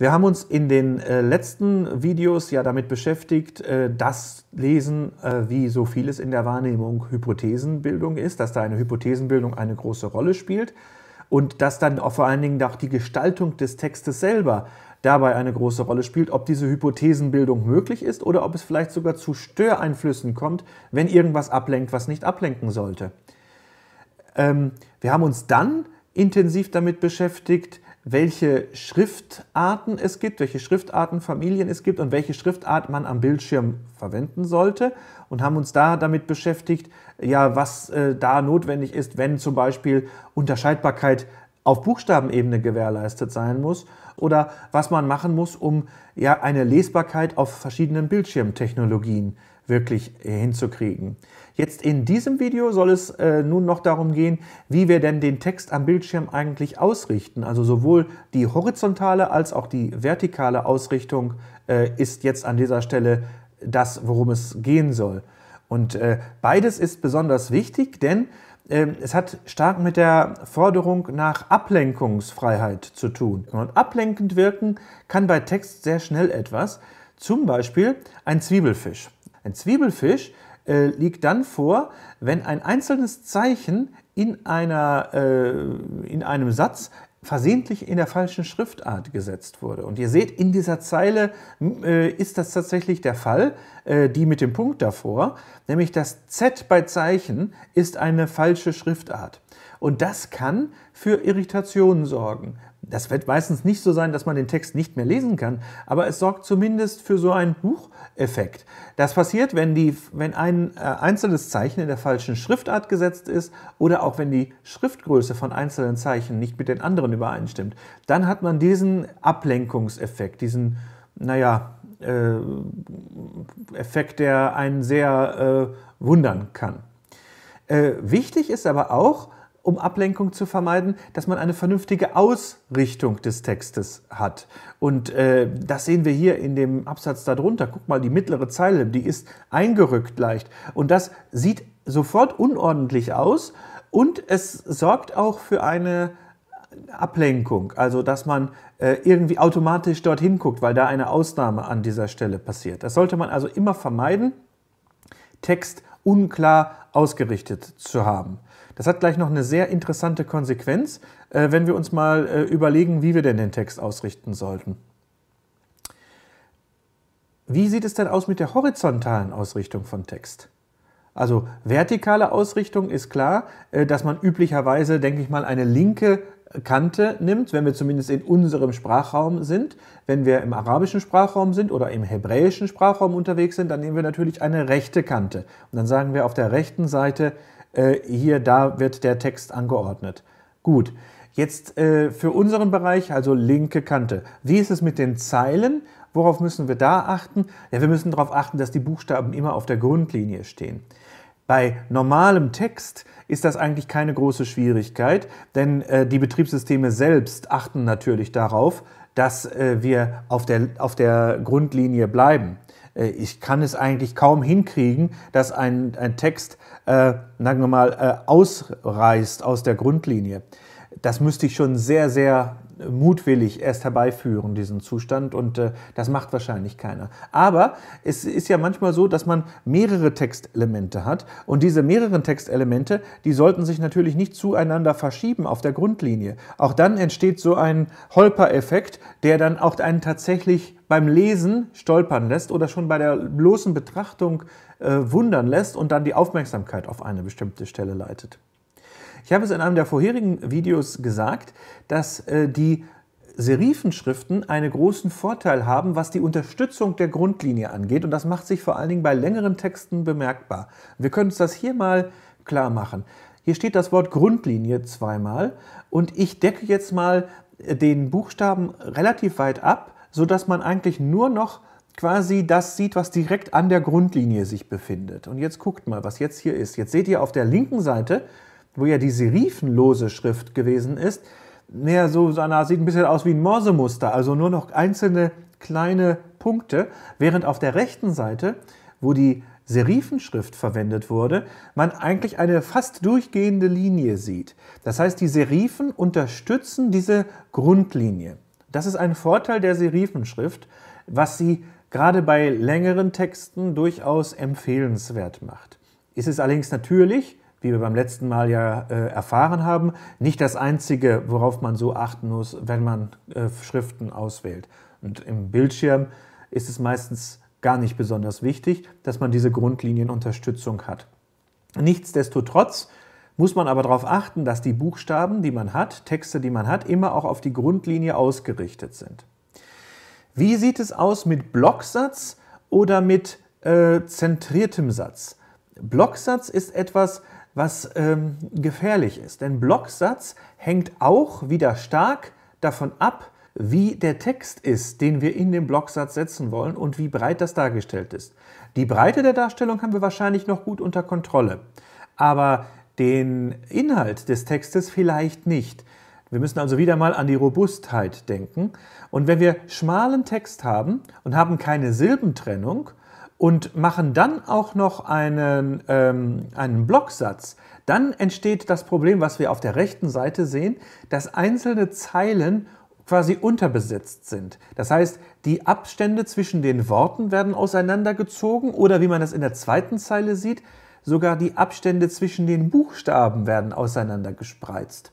Wir haben uns in den äh, letzten Videos ja damit beschäftigt, äh, das Lesen, äh, wie so vieles in der Wahrnehmung Hypothesenbildung ist, dass da eine Hypothesenbildung eine große Rolle spielt und dass dann auch vor allen Dingen auch die Gestaltung des Textes selber dabei eine große Rolle spielt, ob diese Hypothesenbildung möglich ist oder ob es vielleicht sogar zu Störeinflüssen kommt, wenn irgendwas ablenkt, was nicht ablenken sollte. Ähm, wir haben uns dann intensiv damit beschäftigt, welche Schriftarten es gibt, welche Schriftartenfamilien es gibt und welche Schriftart man am Bildschirm verwenden sollte und haben uns da damit beschäftigt, ja, was äh, da notwendig ist, wenn zum Beispiel Unterscheidbarkeit auf Buchstabenebene gewährleistet sein muss oder was man machen muss, um ja eine Lesbarkeit auf verschiedenen Bildschirmtechnologien wirklich hinzukriegen. Jetzt in diesem Video soll es äh, nun noch darum gehen, wie wir denn den Text am Bildschirm eigentlich ausrichten. Also sowohl die horizontale als auch die vertikale Ausrichtung äh, ist jetzt an dieser Stelle das, worum es gehen soll. Und äh, beides ist besonders wichtig, denn ähm, es hat stark mit der Forderung nach Ablenkungsfreiheit zu tun. Und ablenkend wirken kann bei Text sehr schnell etwas, zum Beispiel ein Zwiebelfisch. Ein Zwiebelfisch äh, liegt dann vor, wenn ein einzelnes Zeichen in, einer, äh, in einem Satz versehentlich in der falschen Schriftart gesetzt wurde. Und ihr seht, in dieser Zeile äh, ist das tatsächlich der Fall, äh, die mit dem Punkt davor, nämlich das Z bei Zeichen ist eine falsche Schriftart. Und das kann für Irritationen sorgen. Das wird meistens nicht so sein, dass man den Text nicht mehr lesen kann, aber es sorgt zumindest für so einen Bucheffekt. Das passiert, wenn, die, wenn ein äh, einzelnes Zeichen in der falschen Schriftart gesetzt ist oder auch wenn die Schriftgröße von einzelnen Zeichen nicht mit den anderen übereinstimmt. Dann hat man diesen Ablenkungseffekt, diesen, naja, äh, Effekt, der einen sehr äh, wundern kann. Äh, wichtig ist aber auch, um Ablenkung zu vermeiden, dass man eine vernünftige Ausrichtung des Textes hat. Und äh, das sehen wir hier in dem Absatz darunter. Guck mal, die mittlere Zeile, die ist eingerückt leicht. Und das sieht sofort unordentlich aus und es sorgt auch für eine Ablenkung, also dass man äh, irgendwie automatisch dorthin guckt, weil da eine Ausnahme an dieser Stelle passiert. Das sollte man also immer vermeiden, Text unklar ausgerichtet zu haben. Das hat gleich noch eine sehr interessante Konsequenz, äh, wenn wir uns mal äh, überlegen, wie wir denn den Text ausrichten sollten. Wie sieht es denn aus mit der horizontalen Ausrichtung von Text? Also vertikale Ausrichtung ist klar, äh, dass man üblicherweise, denke ich mal, eine linke Kante nimmt, wenn wir zumindest in unserem Sprachraum sind. Wenn wir im arabischen Sprachraum sind oder im hebräischen Sprachraum unterwegs sind, dann nehmen wir natürlich eine rechte Kante. Und dann sagen wir auf der rechten Seite äh, hier, da wird der Text angeordnet. Gut, jetzt äh, für unseren Bereich, also linke Kante. Wie ist es mit den Zeilen? Worauf müssen wir da achten? Ja, wir müssen darauf achten, dass die Buchstaben immer auf der Grundlinie stehen. Bei normalem Text ist das eigentlich keine große Schwierigkeit, denn äh, die Betriebssysteme selbst achten natürlich darauf, dass äh, wir auf der, auf der Grundlinie bleiben. Äh, ich kann es eigentlich kaum hinkriegen, dass ein, ein Text, äh, sagen wir mal, äh, ausreißt aus der Grundlinie. Das müsste ich schon sehr, sehr mutwillig erst herbeiführen, diesen Zustand. Und äh, das macht wahrscheinlich keiner. Aber es ist ja manchmal so, dass man mehrere Textelemente hat. Und diese mehreren Textelemente, die sollten sich natürlich nicht zueinander verschieben auf der Grundlinie. Auch dann entsteht so ein Holper-Effekt, der dann auch einen tatsächlich beim Lesen stolpern lässt oder schon bei der bloßen Betrachtung äh, wundern lässt und dann die Aufmerksamkeit auf eine bestimmte Stelle leitet. Ich habe es in einem der vorherigen Videos gesagt, dass äh, die Serifenschriften einen großen Vorteil haben, was die Unterstützung der Grundlinie angeht. Und das macht sich vor allen Dingen bei längeren Texten bemerkbar. Wir können uns das hier mal klar machen. Hier steht das Wort Grundlinie zweimal und ich decke jetzt mal den Buchstaben relativ weit ab, sodass man eigentlich nur noch quasi das sieht, was direkt an der Grundlinie sich befindet. Und jetzt guckt mal, was jetzt hier ist. Jetzt seht ihr auf der linken Seite wo ja die serifenlose Schrift gewesen ist, mehr so, sieht ein bisschen aus wie ein Morsemuster, also nur noch einzelne kleine Punkte, während auf der rechten Seite, wo die Serifenschrift verwendet wurde, man eigentlich eine fast durchgehende Linie sieht. Das heißt, die Serifen unterstützen diese Grundlinie. Das ist ein Vorteil der Serifenschrift, was sie gerade bei längeren Texten durchaus empfehlenswert macht. Ist es allerdings natürlich, wie wir beim letzten Mal ja äh, erfahren haben, nicht das Einzige, worauf man so achten muss, wenn man äh, Schriften auswählt. Und im Bildschirm ist es meistens gar nicht besonders wichtig, dass man diese Grundlinienunterstützung hat. Nichtsdestotrotz muss man aber darauf achten, dass die Buchstaben, die man hat, Texte, die man hat, immer auch auf die Grundlinie ausgerichtet sind. Wie sieht es aus mit Blocksatz oder mit äh, zentriertem Satz? Blocksatz ist etwas, was ähm, gefährlich ist, denn Blocksatz hängt auch wieder stark davon ab, wie der Text ist, den wir in den Blocksatz setzen wollen und wie breit das dargestellt ist. Die Breite der Darstellung haben wir wahrscheinlich noch gut unter Kontrolle, aber den Inhalt des Textes vielleicht nicht. Wir müssen also wieder mal an die Robustheit denken. Und wenn wir schmalen Text haben und haben keine Silbentrennung und machen dann auch noch einen, ähm, einen Blocksatz, dann entsteht das Problem, was wir auf der rechten Seite sehen, dass einzelne Zeilen quasi unterbesetzt sind. Das heißt, die Abstände zwischen den Worten werden auseinandergezogen oder wie man das in der zweiten Zeile sieht, sogar die Abstände zwischen den Buchstaben werden auseinandergespreizt.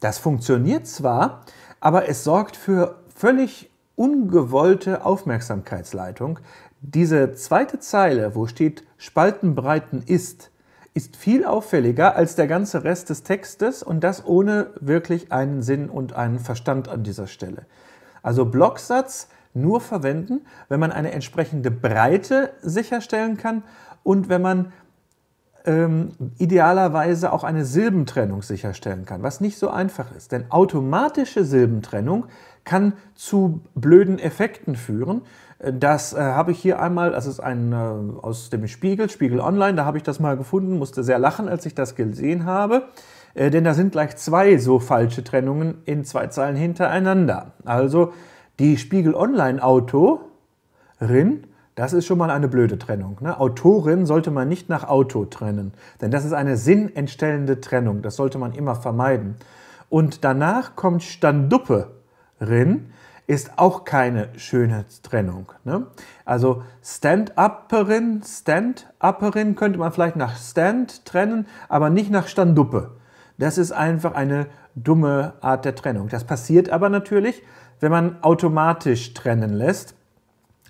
Das funktioniert zwar, aber es sorgt für völlig ungewollte Aufmerksamkeitsleitung. Diese zweite Zeile, wo steht Spaltenbreiten ist, ist viel auffälliger als der ganze Rest des Textes und das ohne wirklich einen Sinn und einen Verstand an dieser Stelle. Also Blocksatz nur verwenden, wenn man eine entsprechende Breite sicherstellen kann und wenn man ähm, idealerweise auch eine Silbentrennung sicherstellen kann, was nicht so einfach ist. Denn automatische Silbentrennung kann zu blöden Effekten führen. Das äh, habe ich hier einmal, das ist ein äh, aus dem Spiegel, Spiegel Online, da habe ich das mal gefunden, musste sehr lachen, als ich das gesehen habe. Äh, denn da sind gleich zwei so falsche Trennungen in zwei Zeilen hintereinander. Also die Spiegel Online Autorin das ist schon mal eine blöde Trennung. Ne? Autorin sollte man nicht nach Auto trennen, denn das ist eine sinnentstellende Trennung. Das sollte man immer vermeiden. Und danach kommt Standupperin, ist auch keine schöne Trennung. Ne? Also Stand-Upperin, Stand-Upperin könnte man vielleicht nach Stand trennen, aber nicht nach Standuppe. Das ist einfach eine dumme Art der Trennung. Das passiert aber natürlich, wenn man automatisch trennen lässt.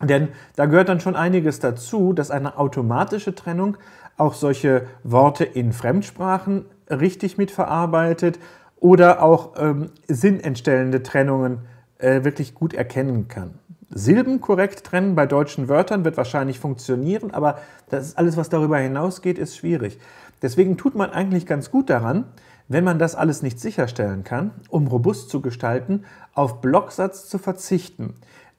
Denn da gehört dann schon einiges dazu, dass eine automatische Trennung auch solche Worte in Fremdsprachen richtig mitverarbeitet oder auch ähm, sinnentstellende Trennungen äh, wirklich gut erkennen kann. Silben korrekt trennen bei deutschen Wörtern wird wahrscheinlich funktionieren, aber das ist alles, was darüber hinausgeht, ist schwierig. Deswegen tut man eigentlich ganz gut daran, wenn man das alles nicht sicherstellen kann, um robust zu gestalten, auf Blocksatz zu verzichten.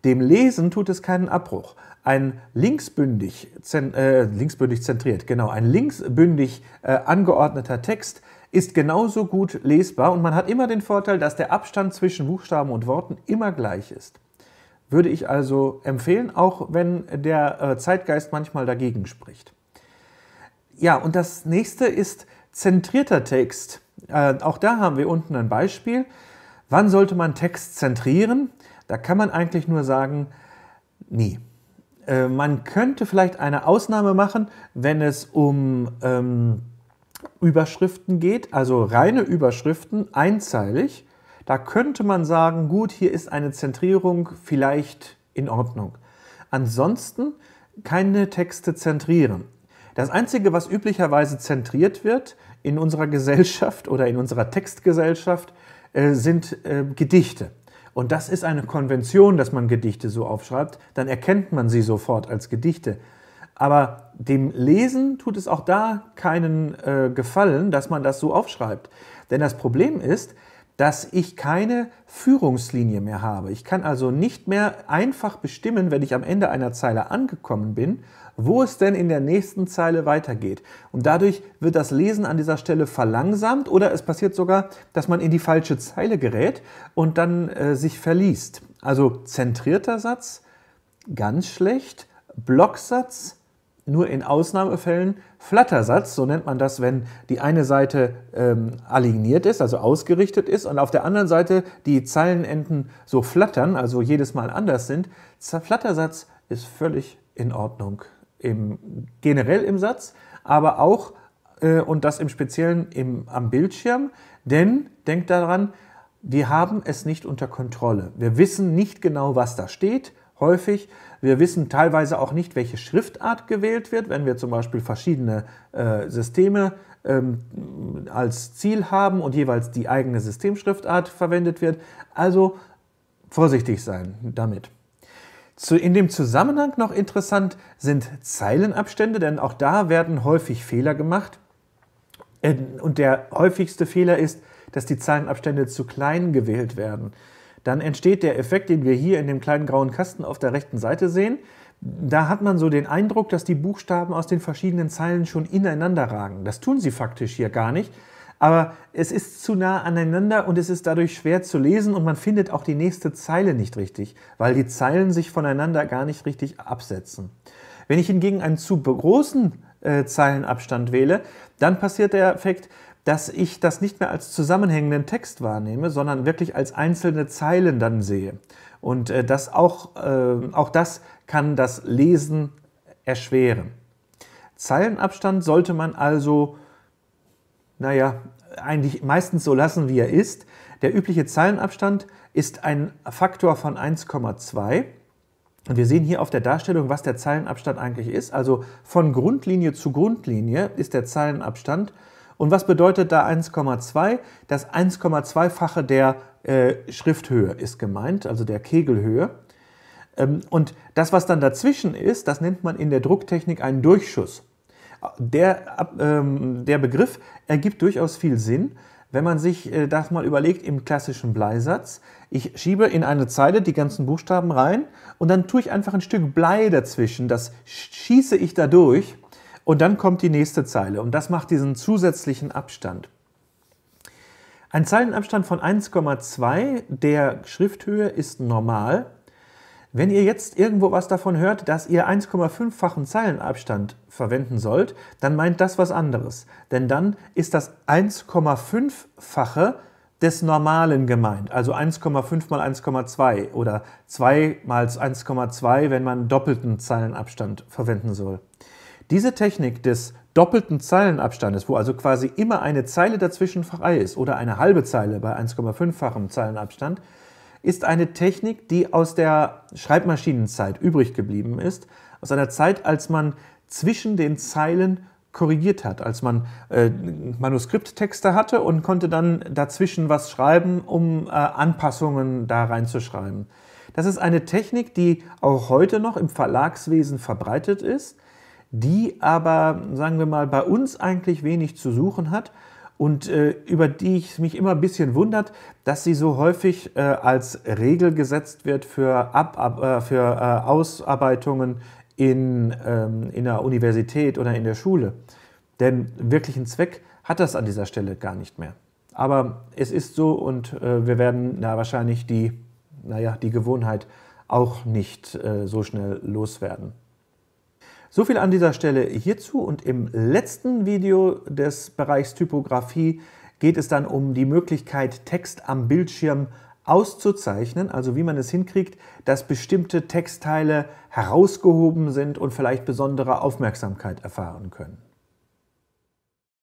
Dem Lesen tut es keinen Abbruch. Ein linksbündig, äh, linksbündig zentriert, genau, ein linksbündig äh, angeordneter Text ist genauso gut lesbar und man hat immer den Vorteil, dass der Abstand zwischen Buchstaben und Worten immer gleich ist. Würde ich also empfehlen, auch wenn der äh, Zeitgeist manchmal dagegen spricht. Ja, und das nächste ist zentrierter Text. Äh, auch da haben wir unten ein Beispiel. Wann sollte man Text zentrieren? Da kann man eigentlich nur sagen, nie. Äh, man könnte vielleicht eine Ausnahme machen, wenn es um ähm, Überschriften geht, also reine Überschriften, einzeilig. Da könnte man sagen, gut, hier ist eine Zentrierung vielleicht in Ordnung. Ansonsten keine Texte zentrieren. Das Einzige, was üblicherweise zentriert wird in unserer Gesellschaft oder in unserer Textgesellschaft, äh, sind äh, Gedichte und das ist eine Konvention, dass man Gedichte so aufschreibt, dann erkennt man sie sofort als Gedichte. Aber dem Lesen tut es auch da keinen äh, Gefallen, dass man das so aufschreibt. Denn das Problem ist, dass ich keine Führungslinie mehr habe. Ich kann also nicht mehr einfach bestimmen, wenn ich am Ende einer Zeile angekommen bin, wo es denn in der nächsten Zeile weitergeht. Und dadurch wird das Lesen an dieser Stelle verlangsamt oder es passiert sogar, dass man in die falsche Zeile gerät und dann äh, sich verliest. Also zentrierter Satz, ganz schlecht, Blocksatz, nur in Ausnahmefällen Flattersatz, so nennt man das, wenn die eine Seite ähm, aligniert ist, also ausgerichtet ist, und auf der anderen Seite die Zeilenenden so flattern, also jedes Mal anders sind. Flattersatz ist völlig in Ordnung, im, generell im Satz, aber auch, äh, und das im Speziellen im, am Bildschirm, denn denkt daran, wir haben es nicht unter Kontrolle. Wir wissen nicht genau, was da steht, häufig. Wir wissen teilweise auch nicht, welche Schriftart gewählt wird, wenn wir zum Beispiel verschiedene äh, Systeme ähm, als Ziel haben und jeweils die eigene Systemschriftart verwendet wird. Also vorsichtig sein damit. In dem Zusammenhang noch interessant sind Zeilenabstände, denn auch da werden häufig Fehler gemacht. Äh, und der häufigste Fehler ist, dass die Zeilenabstände zu klein gewählt werden. Dann entsteht der Effekt, den wir hier in dem kleinen grauen Kasten auf der rechten Seite sehen. Da hat man so den Eindruck, dass die Buchstaben aus den verschiedenen Zeilen schon ineinander ragen. Das tun sie faktisch hier gar nicht. Aber es ist zu nah aneinander und es ist dadurch schwer zu lesen und man findet auch die nächste Zeile nicht richtig, weil die Zeilen sich voneinander gar nicht richtig absetzen. Wenn ich hingegen einen zu großen äh, Zeilenabstand wähle, dann passiert der Effekt, dass ich das nicht mehr als zusammenhängenden Text wahrnehme, sondern wirklich als einzelne Zeilen dann sehe. Und äh, das auch, äh, auch das kann das Lesen erschweren. Zeilenabstand sollte man also, naja, eigentlich meistens so lassen, wie er ist. Der übliche Zeilenabstand ist ein Faktor von 1,2. Und wir sehen hier auf der Darstellung, was der Zeilenabstand eigentlich ist. Also von Grundlinie zu Grundlinie ist der Zeilenabstand und was bedeutet da 1,2? Das 1,2-fache der äh, Schrifthöhe ist gemeint, also der Kegelhöhe. Ähm, und das, was dann dazwischen ist, das nennt man in der Drucktechnik einen Durchschuss. Der, ähm, der Begriff ergibt durchaus viel Sinn, wenn man sich äh, das mal überlegt im klassischen Bleisatz. Ich schiebe in eine Zeile die ganzen Buchstaben rein und dann tue ich einfach ein Stück Blei dazwischen. Das schieße ich da durch und dann kommt die nächste Zeile und das macht diesen zusätzlichen Abstand. Ein Zeilenabstand von 1,2 der Schrifthöhe ist normal. Wenn ihr jetzt irgendwo was davon hört, dass ihr 1,5-fachen Zeilenabstand verwenden sollt, dann meint das was anderes. Denn dann ist das 1,5-fache des Normalen gemeint, also 1,5 mal 1,2 oder 2 mal 1,2, wenn man doppelten Zeilenabstand verwenden soll. Diese Technik des doppelten Zeilenabstandes, wo also quasi immer eine Zeile dazwischen frei ist oder eine halbe Zeile bei 1,5-fachem Zeilenabstand, ist eine Technik, die aus der Schreibmaschinenzeit übrig geblieben ist, aus einer Zeit, als man zwischen den Zeilen korrigiert hat, als man äh, Manuskripttexte hatte und konnte dann dazwischen was schreiben, um äh, Anpassungen da reinzuschreiben. Das ist eine Technik, die auch heute noch im Verlagswesen verbreitet ist, die aber, sagen wir mal, bei uns eigentlich wenig zu suchen hat und äh, über die ich mich immer ein bisschen wundert, dass sie so häufig äh, als Regel gesetzt wird für, Ab, ab äh, für äh, Ausarbeitungen in, ähm, in der Universität oder in der Schule. Denn wirklichen Zweck hat das an dieser Stelle gar nicht mehr. Aber es ist so und äh, wir werden da wahrscheinlich die, naja, die Gewohnheit auch nicht äh, so schnell loswerden. So viel an dieser Stelle hierzu und im letzten Video des Bereichs Typografie geht es dann um die Möglichkeit, Text am Bildschirm auszuzeichnen, also wie man es hinkriegt, dass bestimmte Textteile herausgehoben sind und vielleicht besondere Aufmerksamkeit erfahren können.